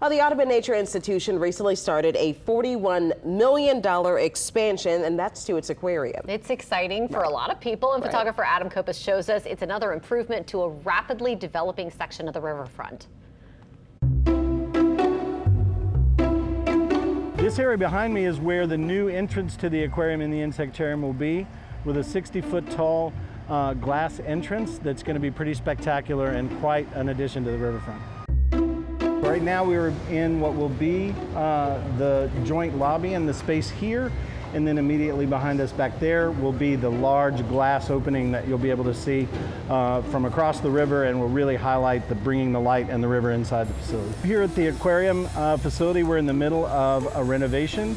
Well, the Audubon Nature Institution recently started a $41 million expansion, and that's to its aquarium. It's exciting for a lot of people, and Right. photographer Adam Copas shows us it's another improvement to a rapidly developing section of the riverfront. This area behind me is where the new entrance to the aquarium and the insectarium will be with a 60 foot tall uh, glass entrance that's going to be pretty spectacular and quite an addition to the riverfront. Right now we're in what will be uh, the joint lobby and the space here and then immediately behind us back there will be the large glass opening that you'll be able to see uh, from across the river and will really highlight the bringing the light and the river inside the facility. Here at the aquarium uh, facility we're in the middle of a renovation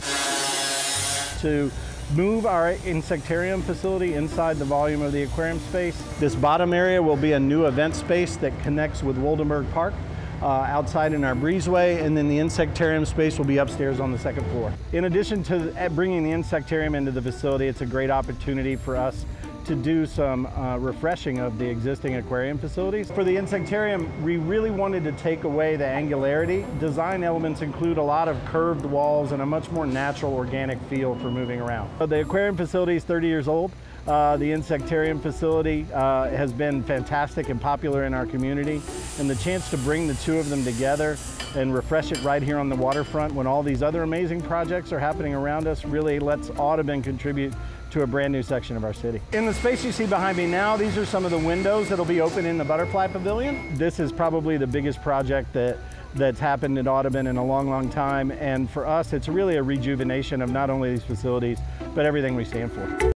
to move our insectarium facility inside the volume of the aquarium space. This bottom area will be a new event space that connects with Woldenberg Park. Uh, outside in our breezeway, and then the insectarium space will be upstairs on the second floor. In addition to uh, bringing the insectarium into the facility, it's a great opportunity for us to do some uh, refreshing of the existing aquarium facilities. For the insectarium, we really wanted to take away the angularity. Design elements include a lot of curved walls and a much more natural organic feel for moving around. The aquarium facility is 30 years old. Uh, the insectarium facility uh, has been fantastic and popular in our community, and the chance to bring the two of them together and refresh it right here on the waterfront when all these other amazing projects are happening around us really lets Audubon contribute to a brand new section of our city. In the space you see behind me now, these are some of the windows that'll be open in the Butterfly Pavilion. This is probably the biggest project that that's happened at Audubon in a long, long time. And for us, it's really a rejuvenation of not only these facilities, but everything we stand for.